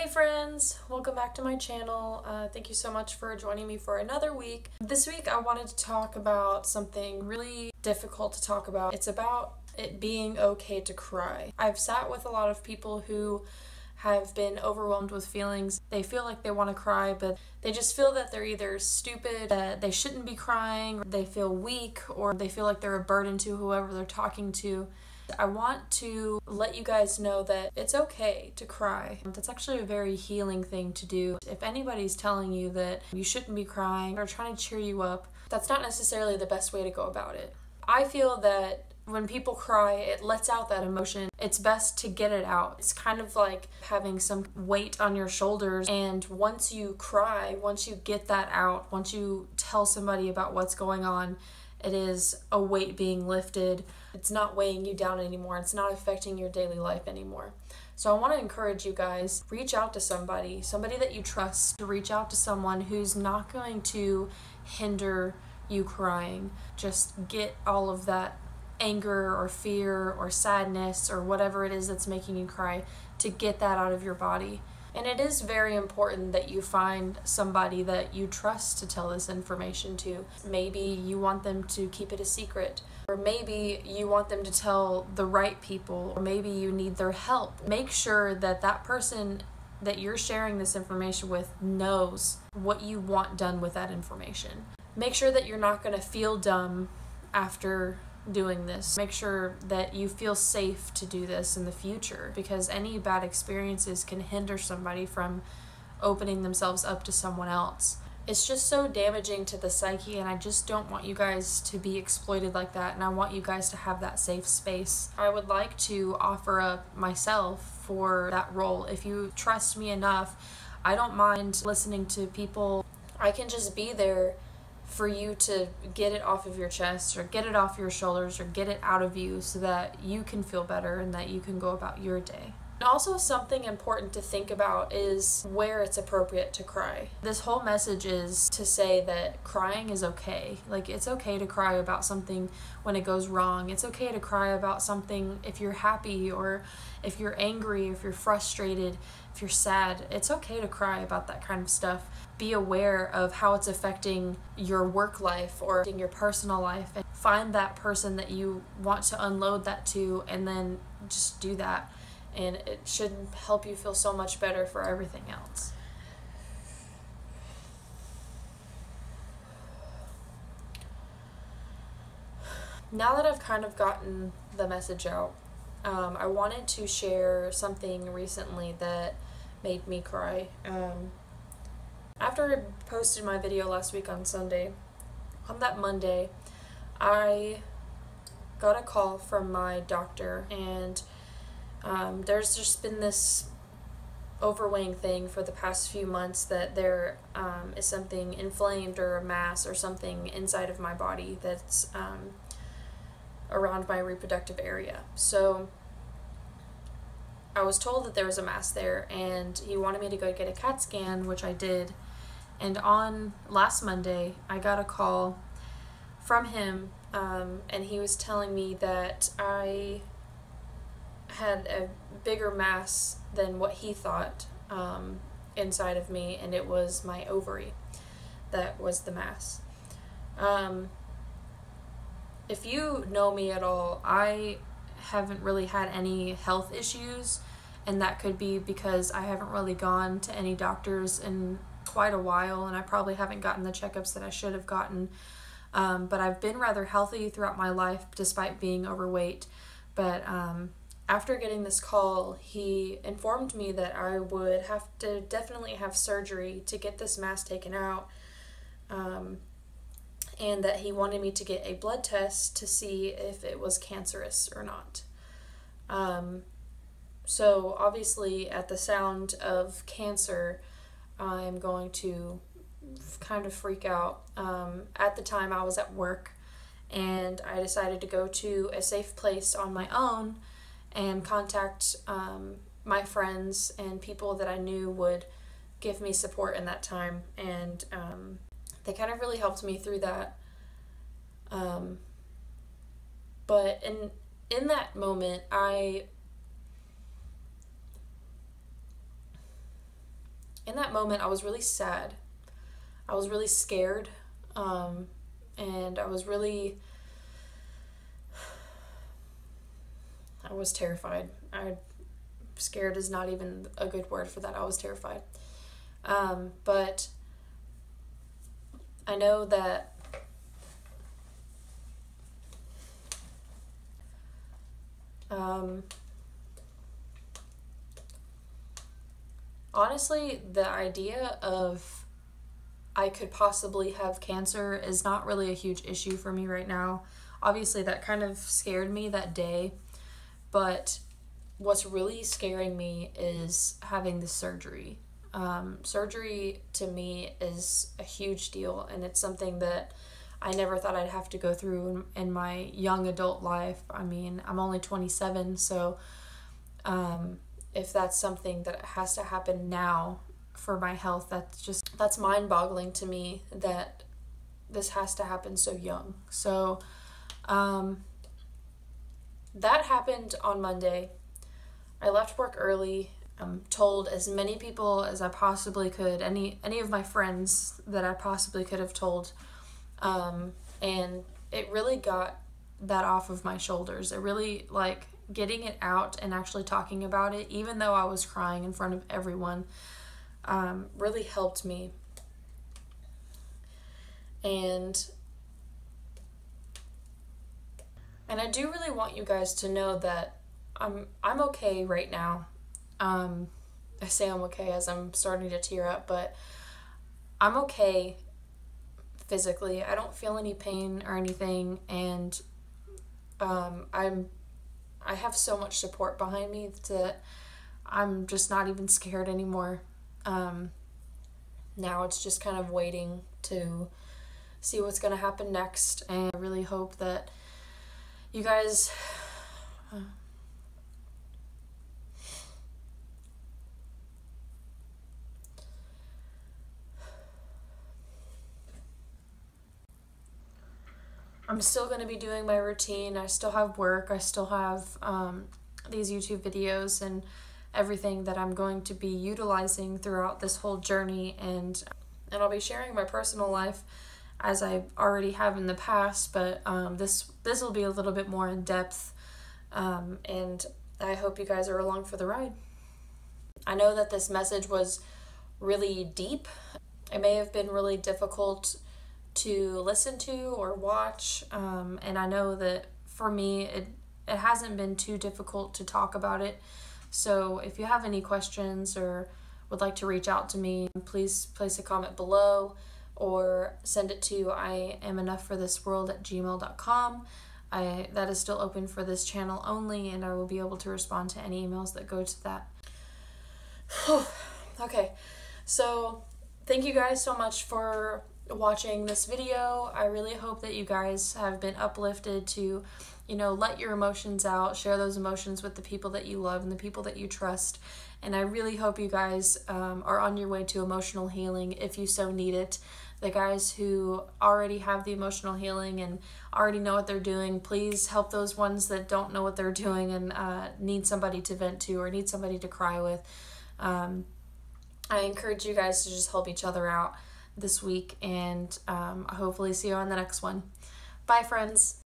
Hey friends, welcome back to my channel. Uh, thank you so much for joining me for another week. This week I wanted to talk about something really difficult to talk about. It's about it being okay to cry. I've sat with a lot of people who have been overwhelmed with feelings. They feel like they want to cry, but they just feel that they're either stupid, that they shouldn't be crying, they feel weak, or they feel like they're a burden to whoever they're talking to. I want to let you guys know that it's okay to cry. That's actually a very healing thing to do. If anybody's telling you that you shouldn't be crying or trying to cheer you up, that's not necessarily the best way to go about it. I feel that when people cry, it lets out that emotion. It's best to get it out. It's kind of like having some weight on your shoulders. And once you cry, once you get that out, once you tell somebody about what's going on, it is a weight being lifted. It's not weighing you down anymore. It's not affecting your daily life anymore. So I want to encourage you guys reach out to somebody, somebody that you trust, to reach out to someone who's not going to hinder you crying. Just get all of that anger or fear or sadness or whatever it is that's making you cry to get that out of your body. And it is very important that you find somebody that you trust to tell this information to. Maybe you want them to keep it a secret, or maybe you want them to tell the right people, or maybe you need their help. Make sure that that person that you're sharing this information with knows what you want done with that information. Make sure that you're not going to feel dumb after doing this. Make sure that you feel safe to do this in the future because any bad experiences can hinder somebody from opening themselves up to someone else. It's just so damaging to the psyche, and I just don't want you guys to be exploited like that, and I want you guys to have that safe space. I would like to offer up myself for that role. If you trust me enough, I don't mind listening to people. I can just be there for you to get it off of your chest or get it off your shoulders or get it out of you so that you can feel better and that you can go about your day. Also, something important to think about is where it's appropriate to cry. This whole message is to say that crying is okay. Like, it's okay to cry about something when it goes wrong. It's okay to cry about something if you're happy or if you're angry, if you're frustrated, if you're sad. It's okay to cry about that kind of stuff. Be aware of how it's affecting your work life or your personal life and find that person that you want to unload that to and then just do that and it should help you feel so much better for everything else. Now that I've kind of gotten the message out, um, I wanted to share something recently that made me cry. Um, after I posted my video last week on Sunday, on that Monday, I got a call from my doctor and um, there's just been this overweighing thing for the past few months that there um, is something inflamed or a mass or something inside of my body that's um, around my reproductive area. So I was told that there was a mass there and he wanted me to go get a CAT scan, which I did. And on last Monday, I got a call from him um, and he was telling me that I had a bigger mass than what he thought um, inside of me, and it was my ovary that was the mass. Um, if you know me at all, I haven't really had any health issues, and that could be because I haven't really gone to any doctors in quite a while, and I probably haven't gotten the checkups that I should have gotten. Um, but I've been rather healthy throughout my life despite being overweight. But um, after getting this call, he informed me that I would have to definitely have surgery to get this mass taken out, um, and that he wanted me to get a blood test to see if it was cancerous or not. Um, so, obviously, at the sound of cancer, I'm going to kind of freak out. Um, at the time, I was at work and I decided to go to a safe place on my own and contact um, my friends and people that I knew would give me support in that time. And um, they kind of really helped me through that. Um, but in in that moment, I in that moment, I was really sad. I was really scared. Um, and I was really. I was terrified. I scared is not even a good word for that. I was terrified. Um, but I know that um, honestly, the idea of I could possibly have cancer is not really a huge issue for me right now. Obviously, that kind of scared me that day, but what's really scaring me is having the surgery. Um, surgery to me is a huge deal, and it's something that I never thought I'd have to go through in, in my young adult life. I mean, I'm only 27, so um, if that's something that has to happen now for my health, that's just that's mind-boggling to me that this has to happen so young. So um, that happened on Monday. I left work early. Um, told as many people as I possibly could, any any of my friends that I possibly could have told, um, and it really got that off of my shoulders. It really like getting it out and actually talking about it, even though I was crying in front of everyone, um, really helped me. And and I do really want you guys to know that I'm I'm okay right now. Um, I say I'm okay as I'm starting to tear up, but I'm okay physically. I don't feel any pain or anything, and um, I'm I have so much support behind me that I'm just not even scared anymore. Um, now it's just kind of waiting to see what's going to happen next, and I really hope that you guys. Uh, I'm still going to be doing my routine. I still have work. I still have um, these YouTube videos and everything that I'm going to be utilizing throughout this whole journey and and I'll be sharing my personal life as I already have in the past, but um, this this will be a little bit more in depth, um, and I hope you guys are along for the ride. I know that this message was really deep. It may have been really difficult to listen to or watch. Um, and I know that for me, it, it hasn't been too difficult to talk about it. So if you have any questions or would like to reach out to me, please place a comment below or send it to I am enough for this world at gmail.com. I that is still open for this channel only and I will be able to respond to any emails that go to that. okay. So thank you guys so much for watching this video. I really hope that you guys have been uplifted to, you know, let your emotions out, share those emotions with the people that you love and the people that you trust. And I really hope you guys um, are on your way to emotional healing if you so need it. The guys who already have the emotional healing and already know what they're doing, please help those ones that don't know what they're doing and uh, need somebody to vent to or need somebody to cry with. Um, I encourage you guys to just help each other out this week, and um, hopefully see you on the next one. Bye, friends.